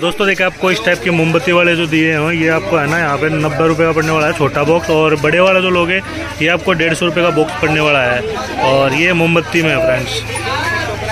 दोस्तों, देखिए, आपको इस टाइप के मोमबत्ती वाले जो दिए हैं, ये आपको, है ना, यहाँ पे नब्बे रुपये का पड़ने वाला है, छोटा बॉक्स और बड़े वाला जो लोगे, ये आपको डेढ़ सौ रुपये का बॉक्स पड़ने वाला है। और ये मोमबत्ती में है फ्रेंड्स